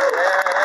Yeah.